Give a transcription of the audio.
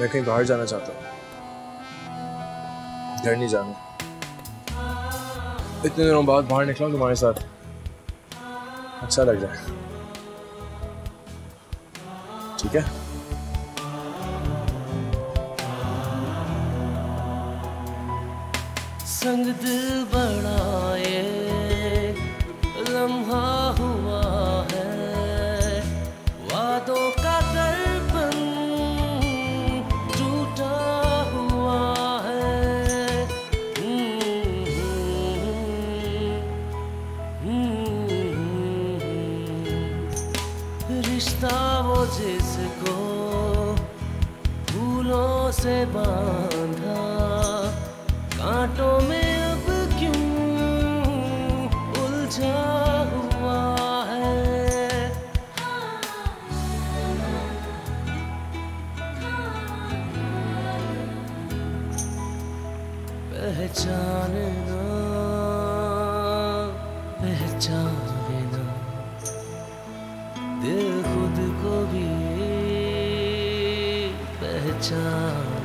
मैं कहीं बाहर जाना चाहता हूँ। घर नहीं जाना। इतने दिनों बाद बाहर निकला हूँ तुम्हारे साथ। अच्छा लग रहा है। ठीक है? संग दिल बड़ा रिश्ता वो जिसको फूलों से बांधा। कांटों में अब क्यों उलझा हुआ है? पहचानना पहचानना। दिल आहा।